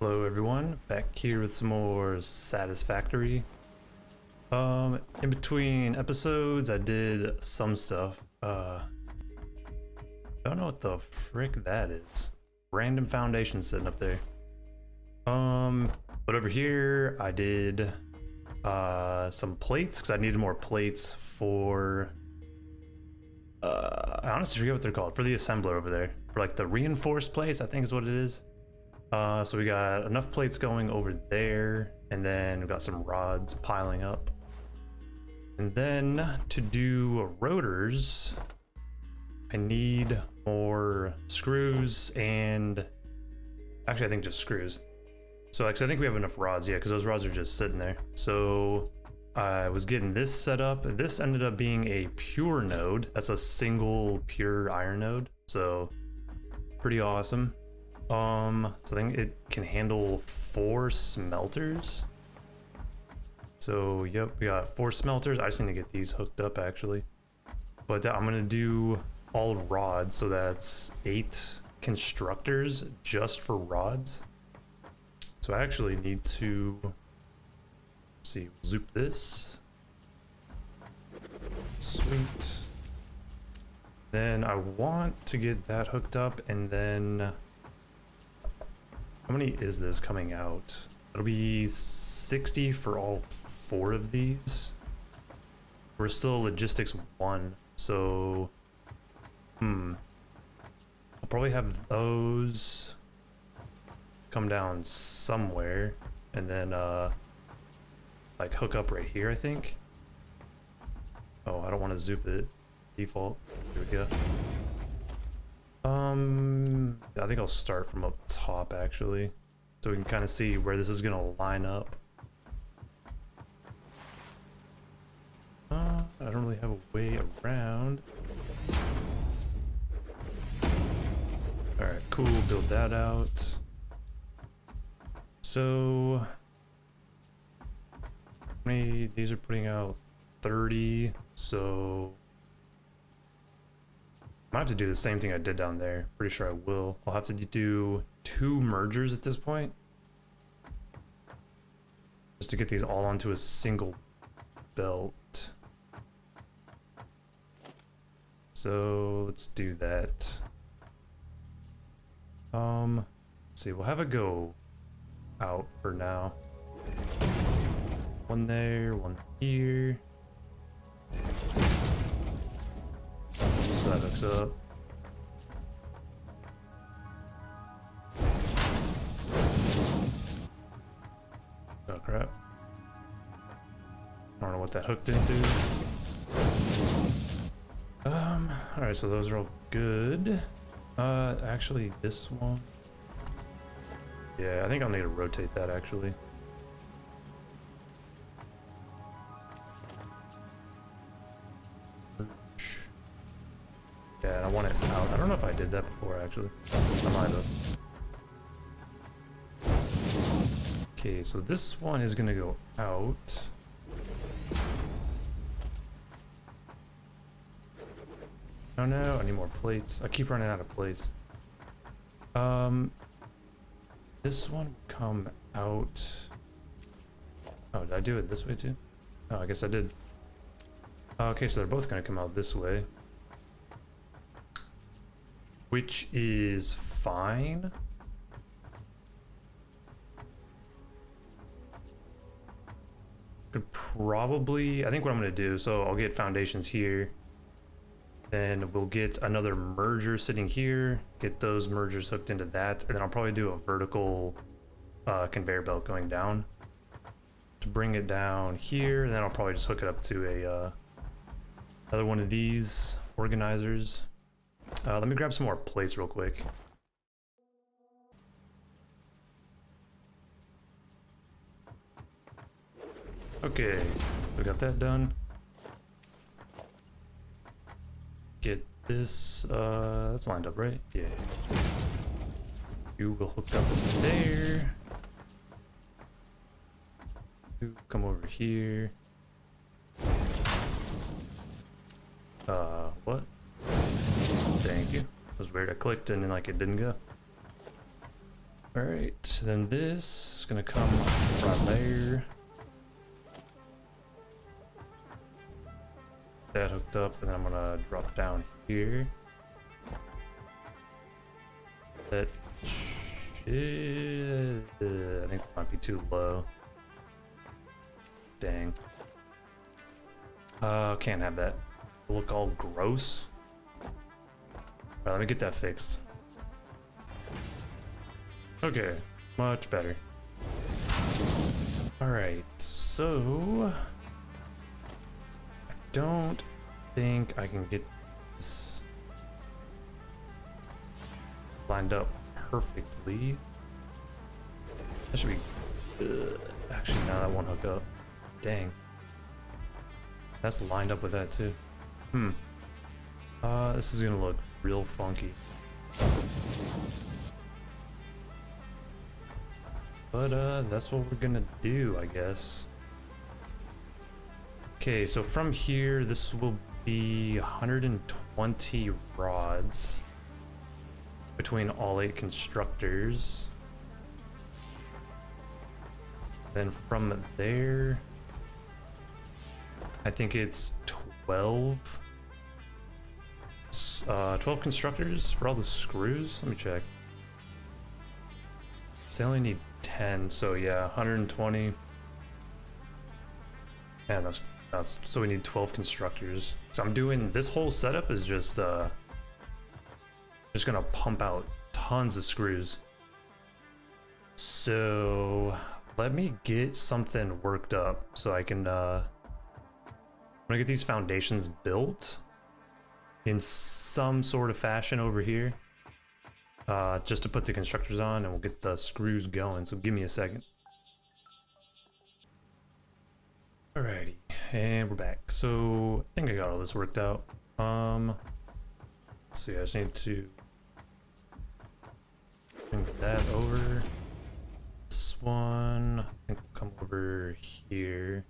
Hello everyone, back here with some more Satisfactory. Um, in between episodes I did some stuff. Uh, don't know what the frick that is. Random foundation sitting up there. Um, but over here I did uh, some plates because I needed more plates for uh, I honestly forget what they're called for the assembler over there for like the reinforced plates I think is what it is uh, so we got enough plates going over there and then we got some rods piling up and then to do rotors I need more screws and actually I think just screws so I think we have enough rods yeah because those rods are just sitting there so I was getting this set up. This ended up being a pure node. That's a single pure iron node. So pretty awesome. Um, so I think it can handle four smelters. So yep, we got four smelters. I just need to get these hooked up actually. But I'm gonna do all rods. So that's eight constructors just for rods. So I actually need to see, zoop this. Sweet. Then I want to get that hooked up and then... How many is this coming out? It'll be 60 for all four of these. We're still logistics one, so... Hmm. I'll probably have those come down somewhere and then uh like hook up right here, I think. Oh, I don't want to zoop it. Default. Here we go. Um, I think I'll start from up top actually, so we can kind of see where this is gonna line up. Uh, I don't really have a way around. Alright, cool, build that out. So, these are putting out 30 so might have to do the same thing I did down there. Pretty sure I will. I'll have to do two mergers at this point. Just to get these all onto a single belt. So let's do that. Um see. We'll have a go out for now. One there, one here. Oh crap. I don't know what that hooked into. Um, alright, so those are all good. Uh, actually, this one. Yeah, I think I'll need to rotate that actually. Know if I did that before, actually. I might have. Okay, so this one is gonna go out. Oh no, I need more plates. I keep running out of plates. Um, this one come out. Oh, did I do it this way too? Oh, I guess I did. Okay, so they're both gonna come out this way which is fine. Could probably, I think what I'm gonna do, so I'll get foundations here. Then we'll get another merger sitting here, get those mergers hooked into that, and then I'll probably do a vertical uh, conveyor belt going down to bring it down here, and then I'll probably just hook it up to a uh, another one of these organizers. Uh, let me grab some more plates real quick. Okay, we got that done. Get this, uh, that's lined up, right? Yeah. You will hook up there. You come over here. Uh, what? Was weird. I clicked and then like it didn't go. All right, then this is gonna come right there. That hooked up, and then I'm gonna drop down here. That should, uh, I think that might be too low. Dang. Uh, can't have that. Look all gross. Alright, let me get that fixed. Okay, much better. Alright, so... I don't think I can get this lined up perfectly. That should be... Uh, actually, no, that won't hook up. Dang. That's lined up with that too. Hmm. Uh, this is gonna look real funky. But, uh, that's what we're gonna do, I guess. Okay, so from here, this will be 120 rods between all eight constructors. Then from there, I think it's 12. Uh, 12 constructors for all the screws. Let me check. So they only need 10, so yeah, 120. Man, that's that's so we need 12 constructors. So I'm doing this whole setup is just uh just gonna pump out tons of screws. So let me get something worked up so I can uh I'm gonna get these foundations built in some sort of fashion over here. Uh, just to put the constructors on and we'll get the screws going. So give me a second. Alrighty, and we're back. So I think I got all this worked out. Um, see, I just need to bring that over. This one, I think we'll come over here.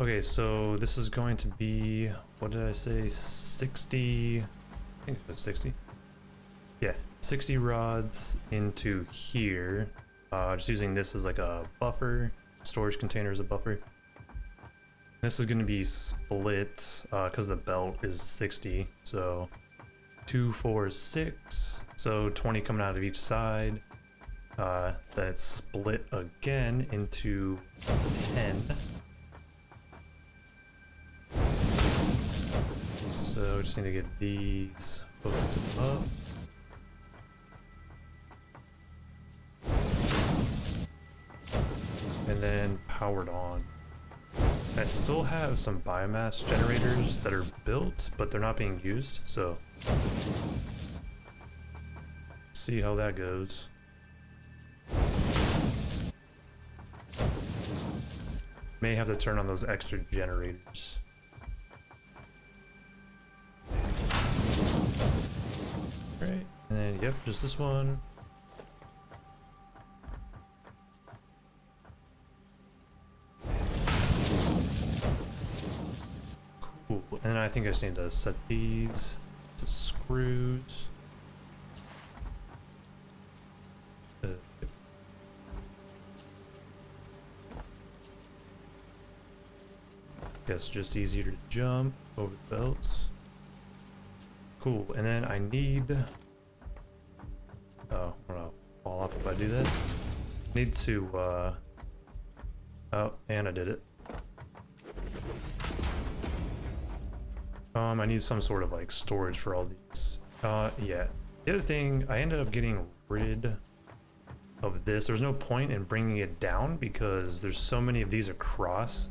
Okay, so this is going to be, what did I say, 60, I think it was 60. Yeah, 60 rods into here. Uh, just using this as like a buffer, storage container as a buffer. This is going to be split because uh, the belt is 60, so two, four, six, so 20 coming out of each side. Uh, that's split again into 10. So just need to get these hooked up. And then powered on. I still have some biomass generators that are built, but they're not being used, so see how that goes. May have to turn on those extra generators. And then, yep, just this one. Cool, and I think I just need to set these to screws. Uh, Guess just easier to jump over the belts. Cool, and then I need... Oh, I'm gonna fall off if I do that. Need to, uh... Oh, and I did it. Um, I need some sort of, like, storage for all these. Uh, yeah. The other thing, I ended up getting rid of this. There's no point in bringing it down because there's so many of these across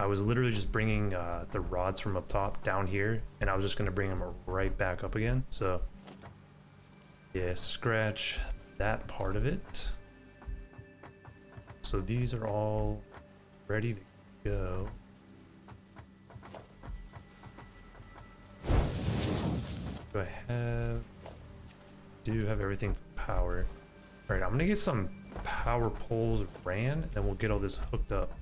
I was literally just bringing uh, the rods from up top down here, and I was just going to bring them right back up again. So, yeah, scratch that part of it. So these are all ready to go. Do I have... Do have everything for power. Alright, I'm to get some power poles ran, and we'll get all this hooked up.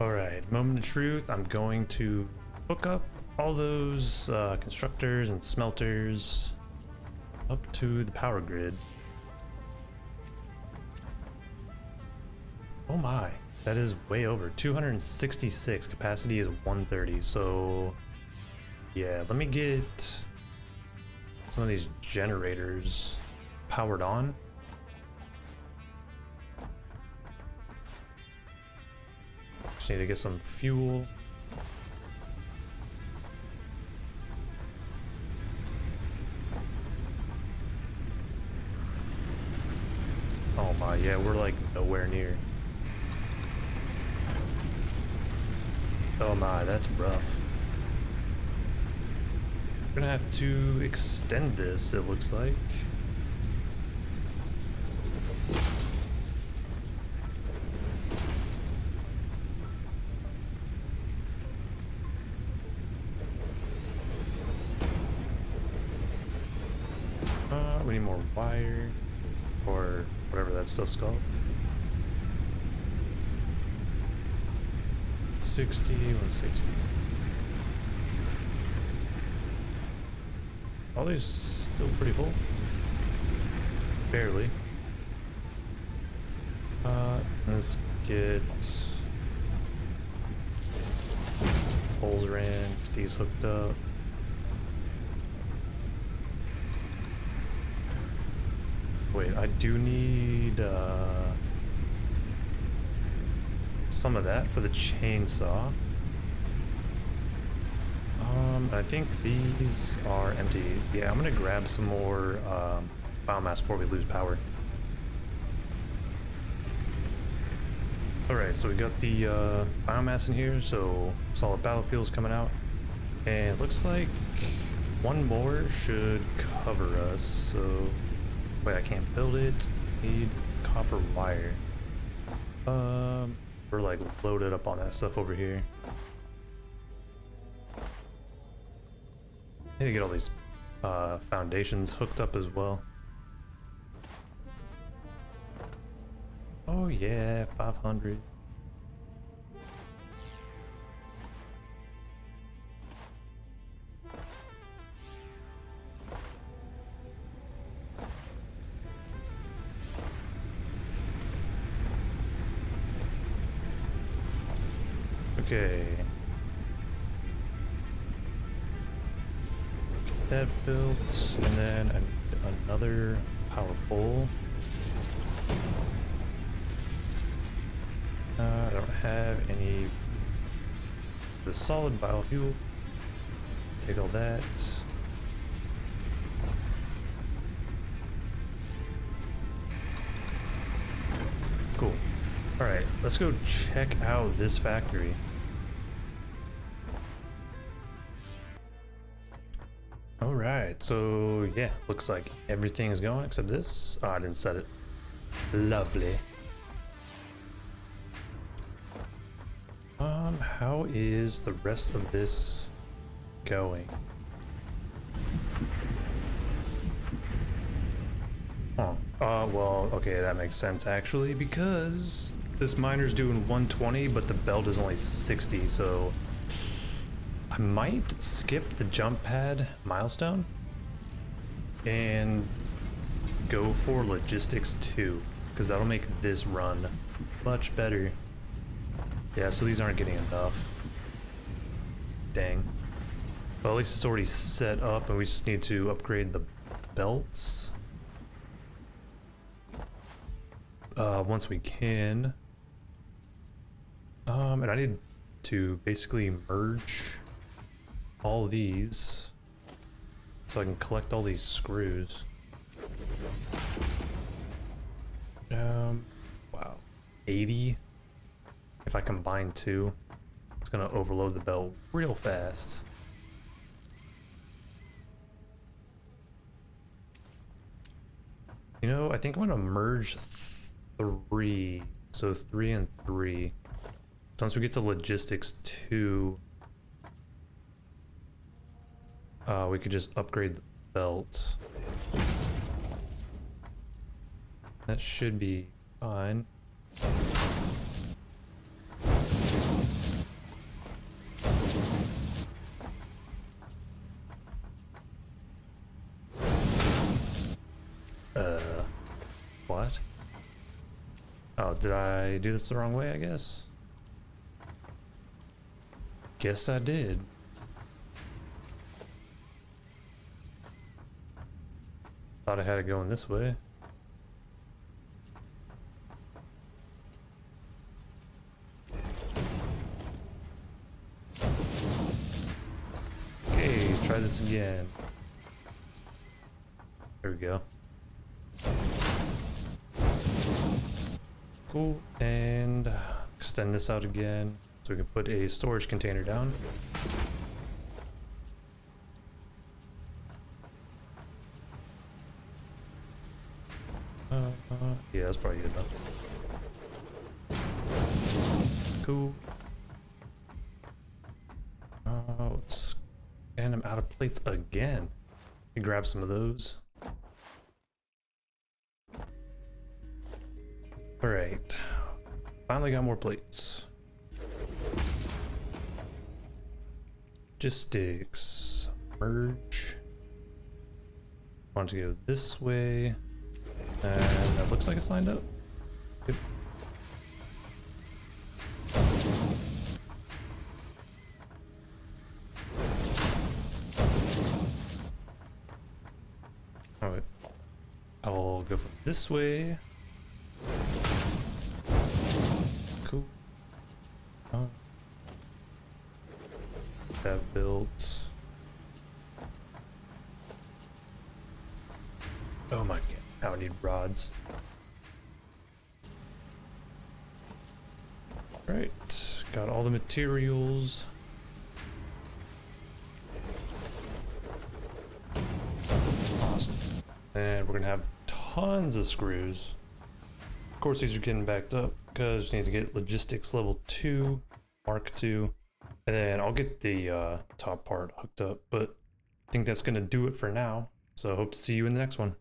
All right, moment of truth. I'm going to hook up all those uh, constructors and smelters up to the power grid. Oh my, that is way over. 266, capacity is 130, so yeah, let me get some of these generators powered on. Just need to get some fuel. Near. Oh my, that's rough. We're gonna have to extend this, it looks like. Uh, we need more wire, or whatever that stuff's called. 60, 160. All these still pretty full. Barely. Uh, let's get poles ran, these hooked up. Wait, I do need uh, some of that for the chainsaw. Um, I think these are empty. Yeah, I'm gonna grab some more um, biomass before we lose power. Alright, so we got the uh, biomass in here, so solid biofuels coming out. And it looks like one more should cover us, so... Wait, I can't build it. Need copper wire. Um, we're like loaded up on that stuff over here. Need to get all these uh, foundations hooked up as well. Oh yeah, 500. Okay. Get that built, and then an another power pole. Uh, I don't have any the solid biofuel. Take all that. Cool. Alright, let's go check out this factory. Alright, so yeah, looks like everything is going except this. Oh, I didn't set it. Lovely. Um, how is the rest of this going? Oh, uh, well, okay, that makes sense actually, because this miner's doing 120, but the belt is only 60, so I might skip the jump pad milestone and go for logistics too, because that'll make this run much better. Yeah, so these aren't getting enough. Dang. But at least it's already set up and we just need to upgrade the belts. Uh, once we can. Um, and I need to basically merge all these so I can collect all these screws. Um, wow, 80. If I combine two, it's gonna overload the belt real fast. You know, I think I'm gonna merge three. So three and three. Once we get to logistics two, uh, we could just upgrade the belt. That should be fine. Uh, what? Oh, did I do this the wrong way, I guess? Guess I did. Thought I had it going this way. Okay, try this again. There we go. Cool, and extend this out again so we can put a storage container down. Uh, uh, yeah, that's probably good enough. Cool. Uh, let's, and I'm out of plates again. You grab some of those. All right, finally got more plates. Logistics, merge. Want to go this way, and that looks like it's lined up. Good. All right, I'll go from this way. Cool. Oh. Have built. Oh I need rods. Right, got all the materials. Awesome. And we're gonna have tons of screws. Of course, these are getting backed up because you need to get logistics level 2, mark 2, and then I'll get the uh, top part hooked up. But I think that's to do it for now. So hope to see you in the next one.